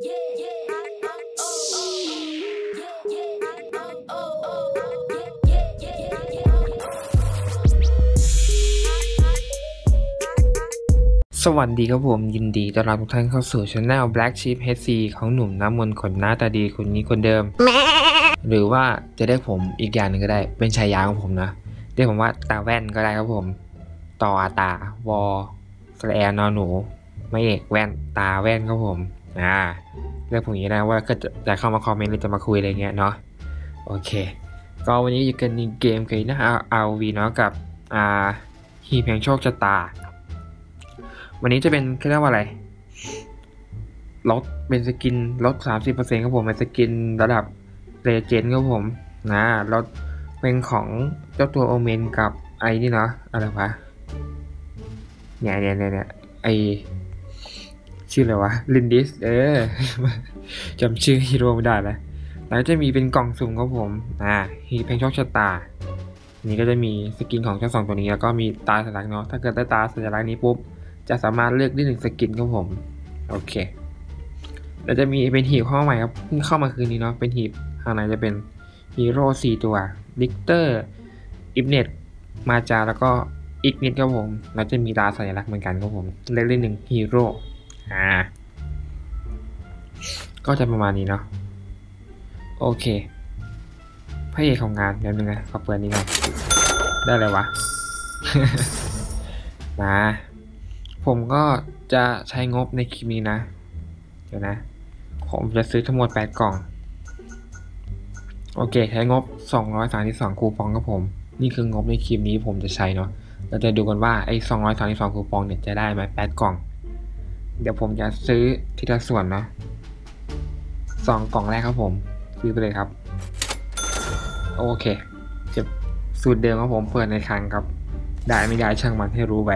สวัสดีครับผมยินดีต้อนรับทุกท่านเข้าสู่ช anel Black Sheep HC ของหนุ่มน้ำมนต์ขนหน้าตาดีคนนี้คนเดิม หรือว่าจะได้ผมอีกอย่างหนึ่งก็ได้ เป็นชายาของผมนะเรียกผมว่าตาแว่นก็ได้ครับผม ต่ออาตาวอสระแอนอหนู ไม้เอกแว่นตาแว่นครับผม อ่าเรียกผมอย่างนี้นะว่าก็จะจะเข้ามาคอมเมนต์หรือจะมาคุยอะไรเงี้ยเนาะโอเค ก็วันนี้อยู่กันในเกมเกมนะเอาวีเนาะกับอ่าหีบแห่งโชคชะตา วันนี้จะเป็นเรียกว่าอะไรลดเป็น skin ลด 30%ครับผมเป็น skin ระดับ legend ครับผมนะลดเป็นของเจ้าตัวโอเมนกับไอ้นี่เนาะอะไรวะเนี่ยเนี่ยเนี่ยเนี่ยไอ ชื่ออะไรวะลินดิส เออจำชื่อฮีโร่ไม่ได้แล้วแล้วจะมีเป็นกล่องสุ่มครับผม อ่าหีบแห่งโชคชะตา นี่ก็จะมี skin ของเจ้าสองตัวนี้ แล้วก็มีตาสัญลักษณ์เนาะ ถ้าเกิดได้ตาสัญลักษณ์นี้ปุ๊บ จะสามารถเลือกได้หนึ่ง skin ครับผม โอเค แล้วจะมีเป็นหีบข้อใหม่ครับ เพิ่งเข้ามาคืนนี้เนาะ เป็นหีบข้างในจะเป็นฮีโร่สี่ตัวลิกเตอร์ อิฟเนตมาจา แล้วก็อีกนิดครับผม แล้วจะมีตาสัญลักษณ์เหมือนกันครับผม เลือกได้หนึ่งฮีโร่ อ่า ก็จะประมาณนี้เนาะ โอเค พระเอกของงานเดี๋ยวนึงนะขอเปิดนี้ก่อนได้เลยวะมาผมก็จะใช้งบในคลิปนี้นะ เดี๋ยวนะ ผมจะซื้อทั้งหมด 8 กล่อง โอเค ใช้งบ 232 คูปองครับผม นี่คืองบในคลิปนี้ผมจะใช้เนาะเราจะดูกันว่าไอ้232 คูปองเนี่ยจะได้ไหม8กล่อง เดี๋ยวผมจะซื้อทีละส่วนเนาะสองกล่องแรกครับผม ซื้อไปเลยครับ โอเคจะสูตรเดิมครับผมเปิดในครั้งครับ ได้ไม่ได้ช่างมันให้รู้ไป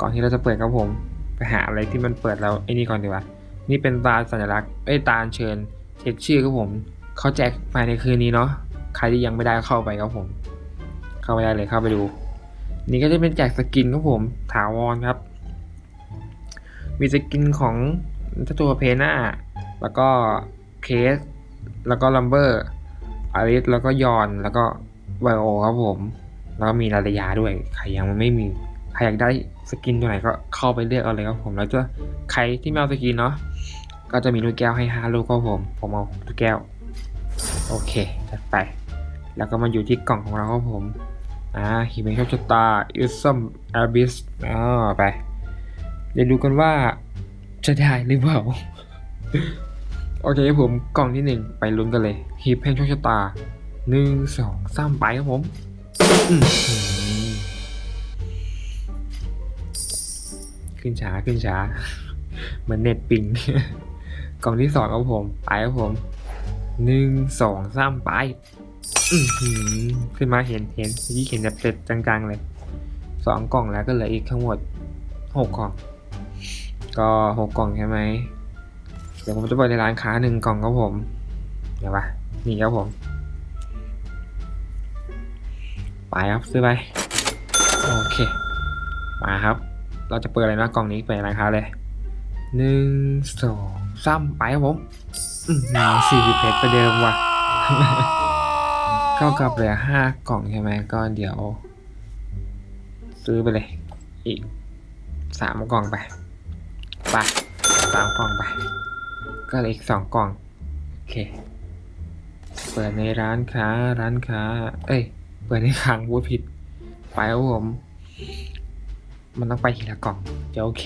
ก่อนที่เราจะเปิดครับผมไปหาอะไรที่มันเปิดแล้วไอ้นี่ก่อนดีกว่า นี่เป็นตาสัญลักษณ์ไอ้ตาเชิญเช็คชื่อครับผมเขาแจกภายในคืนนี้เนาะใครที่ยังไม่ได้เข้าไปครับผม เข้าไปได้เลยเข้าไปดู นี่ก็จะเป็นแจกสกินครับผมถาวรครับ มีสกินของทัตัวเพน่าแล้วก็เคส แล้วก็ลัมเบอร์อาริสแล้วก็ยอนแล้วก็ไวโอครับผม แล้วก็มีนาฬิยาด้วย ใครยังไม่มี ใครอยากได้สกินตัวไหนก็เข้าไปเลือกเอาเลยครับผม แล้วจะใครที่ไม่เอาสกินเนาะ ก็จะมีลูกแก้วให้5ลูกครับผม ผมเอาลูกแก้ว โอเค จัดไป แล้วก็มาอยู่ที่กล่องของเราครับผม อ่าฮิเมโชคชะตาอิซัมอาบิสอ่าไป ดี๋ยวดูกันว่าจะได้หรือเปล่า โอเคครับผมกล่องที่หนึ่งไปลุ้นกันเลยฮีเพนโชคชะตาหนึ่งสองสามไปครับผมขึ้นช้าขึ้นช้าเหมือนเน็ตปิงกล่องที่สองครับผม ไปครับผมหนึ่งสองสามไปขึ้นมาเห็นเห็นยี่เห็นแบบเสร็จจังๆเลยสองกล่องแล้วก็เหลืออีกทั้งหมดหกกล่อง ก็หกกล่องใช่ไหมเดี๋ยวผมจะเปิดในร้านค้าหนึ่งกล่องครับผม เดี๋ยววะนี่ครับผม ไปครับซื้อไปโอเค มาครับ เราจะเปิดอะไรนะกล่องนี้เปิดร้านค้าเลยหนึ่งสองสามไปครับผมอืมสี่สิบเพชรไปเดิมว่ะเท่ากับเหลือห้ากล่องใช่ไหมก็เดี๋ยว ซื้อไปเลย อีกสามกล่องไป ไปสามกล่องไป ก็เหลืออีกสองกล่อง โอเค เปิดในร้านค้าร้านค้า เอ้ย เปิดในคลังวูดผิด ไปครับผม มันต้องไปทีละกล่องจะโอเค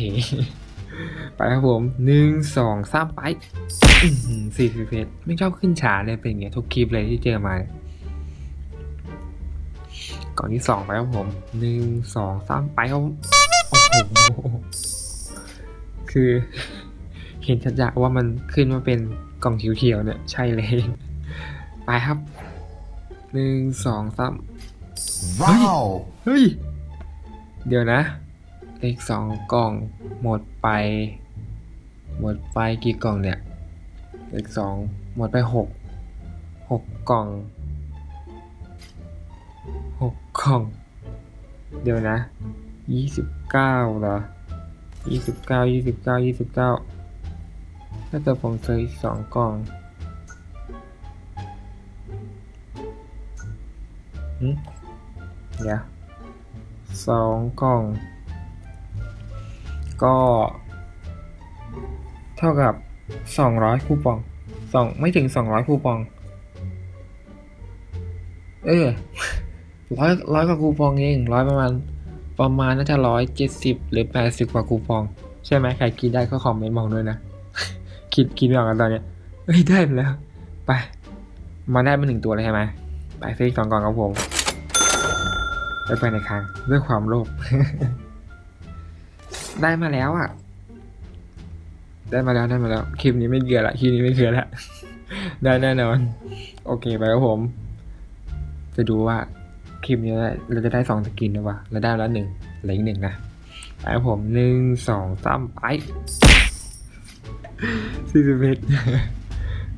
ไปครับผมหนึ่งสองสามไปสี่สิบเพชไม่ชอบขึ้นช้าเลยเป็นอย่างเงี้ยทุกคลิปเลยที่เจอมา กล่องที่สองไปครับผมหนึ่งสองสามไปครับผมโอ้โห คือ เห็นชัดๆว่ามันขึ้นมาเป็นกล่องเขียวๆเนี่ยใช่เลย ไปครับหนึ่งสองสาม Wow! เฮ้ย เดี๋ยวนะ เลขสองกล่องหมดไป หมดไปกี่กล่องเนี่ย เลขสองหมดไปหกหกกล่องหกกล่อง เดี๋ยวนะยี่สิบเก้าเหรอ ยี่สิบเก้ายี่สิบเก้ายี่สิบเก้าถ้าเกิดผมซื้ออีกสองกล่องเดี๋ยวสองกล่อง ก็ เท่ากับสองร้อยคูปองสองไม่ถึงสองร้อยคูปอง เออร้อยร้อยกว่าคูปองเองร้อยประมาณ ประมาณน่าจะร้อยเจ็ดสิบหรือแปดสิบกว่าคูปอง ใช่ไหมใครคิดได้ก็คอมเมนต์บอกด้วยนะ คิดคิดไม่ออกกันตอนเนี้ยเฮ้ยได้แล้ว ไป มาได้มาหนึ่งตัวเลยใช่ไหมไปซื้ออีกสองกล่องครับผมไปไปในครั้งด้วยความโลภได้มาแล้วอะ ได้มาแล้วได้มาแล้วคลิปนี้ไม่เกลือละคลิปนี้ไม่เกลือละได้แน่นอน โอเคไปครับผม จะดูว่า คลิปนี้เราจะได้สองสกินนะวะเราได้แล้วหนึ่งเหลืออีกหนึ่งนะไปครับผมหนึ่งสองสามไปสี่สิบเอ็ด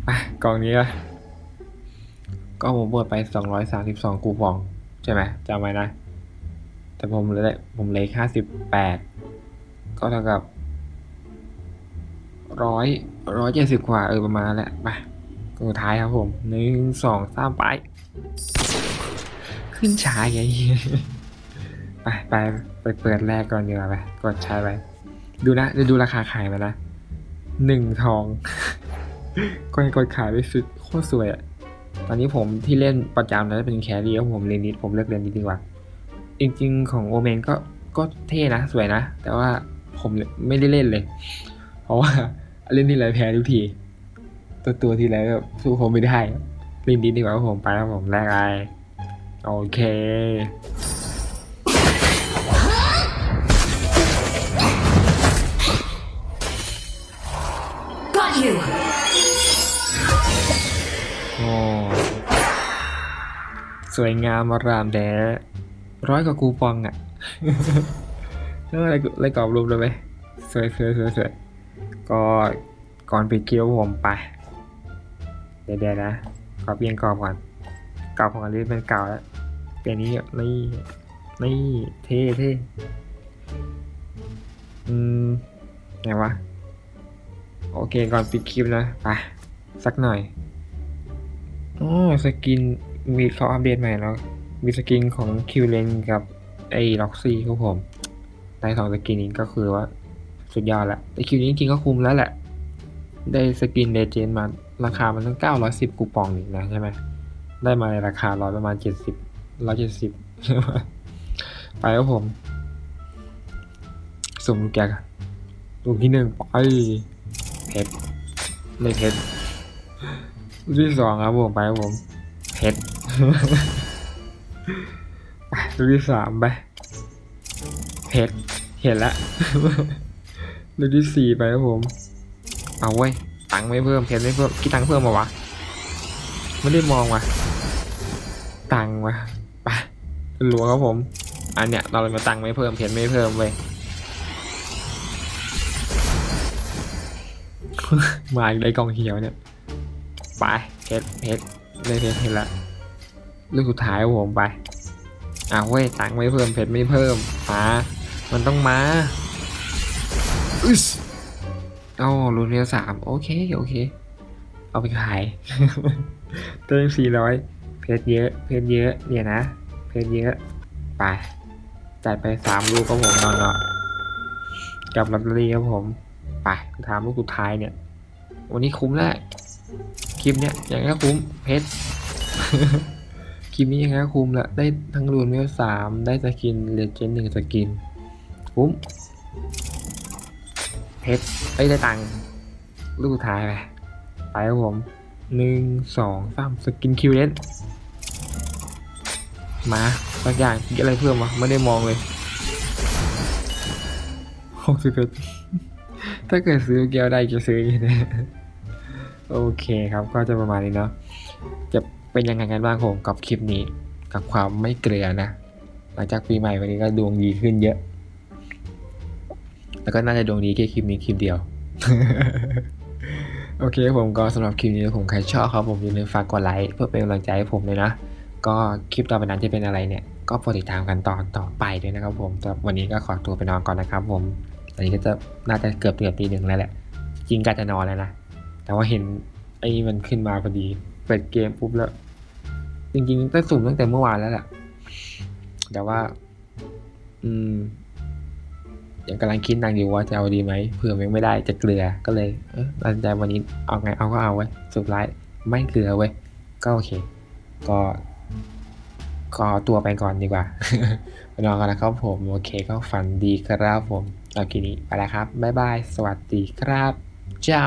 ไปกล่องนี้อะก็ผมเปิดไปสองร้อยสามสิบสองคูปอง ใช่ไหมจำไว้นะ แต่ผมเลยผมเลยค่าสิบแปดก็เท่ากับร้อยร้อยเจ็ดสิบกว่าเออประมาณนั้นแหละไปกล่องท้ายครับผมหนึ่งสองสามไป ขึ้นช้าไงไปไปไปเปิดแรกก่อนดีกว่าไปกดใช้ไปดูนะจะดูราคาขายไปนะหนึ่งทองก็ยังกดขายไปสุดโคตรสวยอะตอนนี้ผมที่เล่นประจำนะเป็นแครี่แล้วผมเรียนนิดผมเลือกเรียนนิดดีกว่า จริง ๆ ของโอเมนก็ก็เท่นะสวยนะ แต่ว่าผมไม่ได้เล่นเลย เพราะว่าเล่นที่ไรแพ้ทุกที ตัวตัวทีไรแบบสู้ผมไม่ได้เล่นนิดดีกว่าครับผมไปครับผมแรกไอ โอเค Got you! โอ้สวยงามอารามแดร้อยกว่าคูปองอะ่ะแล้วอะไรกูอะไรกรอบรูปเลยไหมสวยสวยสวยสวยก็ก่อนปิดคลิปผมไป เดี๋ยวเดี๋ยวนะขอเปลี่ยนกรอบก่อนกรอบของอันนี้เป็นเก่าแล้ว เปลี่นนี้นี่นี่เท่เท่อืมไงวะ โอเคก่อนปิดคลิปนะไปสักหน่อยอ๋อ skin มีเขาอัปเดตใหม่แล้ว มี skin ของคิวเลนกับไอ้ร็อกซี่ครับผมได้สอง skin นี้ก็คือว่า สุดยอดละแต่คิวนี้จริงก็คุ้มแล้วแหละ ได้ skin legend มาราคามันตั้ง910 กูปองนี่นะใช่ไหมได้มาในราคาร้อยประมาณ 70 170ไปครับผมสุ่มลูกแกกันลูกที่หนึ่งไปเพชรไม่เพชรลูกที่สองครับผมไปครับผมเพชรไปลูกที่สามไปเพชรเห็นละลูกที่สี่ไปครับผม เอาไว้ตังไม่เพิ่มเพชรไม่เพิ่มกี่ตังเพิ่มมาวะไม่ได้มองว่ะตังค์วะ ไปหลวงครับผม อันเนี้ยเราเลยมาตังค์ไม่เพิ่ม เพชรไม่เพิ่มเว้ยมาอีกได้กองเขียวเนี่ยไปเพชรเพชรได้เพชรเพชรละลูกสุดท้ายผมไปอ่าเว้ยตังค์ไม่เพิ่มเพชรไม่เพิ่มมามันต้องมาอึสอ๋อรุ่นเรียวสามโอเคโอเค เอาไปขาย เติมสี่ร้อยเพชรเยอะเพชรเยอะเดี๋ยวนะ พชรเยอะ ไปจ่ายไปสามลูกครับผมนอนๆกับลอตเตอรี่ครับผม ไปถามลูกสุดท้ายเนี่ย วันนี้คุ้มแล้ว คลิปเนี้ยอย่างนี้ก็คุ้ม เพชร คลิปนี้ยังไงก็คุ้มละ ได้ทั้งรูนเวลสามได้สกินเลเจนด์หนึ่งสกิน คุ้ม เพชรไอ้ได้ตังค์ลูกสุดท้ายไป ไปครับผมหนึ่งสองสามสกินคิวเลน มาสักอย่างอะไรเพิ่มวะไม่ได้มองเลยหกสิบเอ็ดถ้าเกิดซื้อแก้วได้จะซื้ออย่างนี้นะโอเคครับก็จะประมาณนี้เนาะจะเป็นยังไงกันบ้างผมกับคลิปนี้ กับความไม่เกลือนะหลังจากปีใหม่วันนี้ก็ดวงดีขึ้นเยอะ แล้วก็น่าจะดวงดีแค่คลิปนี้คลิปเดียว โอเคผมก็สำหรับคลิปนี้ผมใครชอบครับผมอย่าลืมฝากกดไลค์เพื่อเป็นกำลังใจให้ผมเลยนะ ก็คลิปต่อไปนั้นจะเป็นอะไรเนี่ย ก็โปรดติดตามกันตอนต่อไปด้วยนะครับผมสำหรับวันนี้ก็ขอตัวไปนอนก่อนนะครับผมตอนนี้ก็จะน่าจะเกือบเกือบตีหนึ่งแล้วแหละ จริงก็จะนอนแล้วนะ แต่ว่าเห็นไอ้มันขึ้นมาพอดีเปิดเกมปุ๊บแล้ว จริงๆต้งสุ่มตั้งแต่เมื่อวานแล้วแหละแต่ว่า อืมยังกำลังคิดนางอยู่ว่าจะเอาดีไหมเผื่อยังไม่ได้จะเกลือก็เลยเออตัดใจวันนี้เอาไงเอาก็เอาไว้สุดท้ายไม่เกลือเว้ยก็โอเค ก็ ขอตัวไปก่อนดีกว่าไปนอนกันนะครับผม โอเคก็ฝันดีครับผม เอาทีนี้ไปแล้วครับ บ๊ายบาย สวัสดีครับ เจ้า